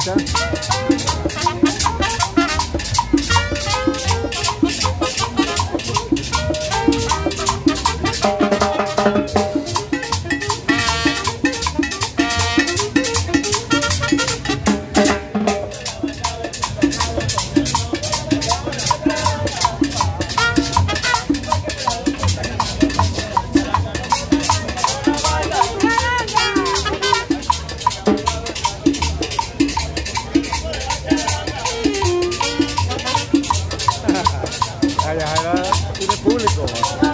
Tchau. 올릴 거.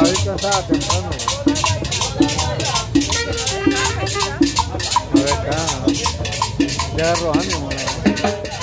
Vi cansada temprano. A ver acá. Ya agarro ánimo. ¿no?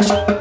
Bye.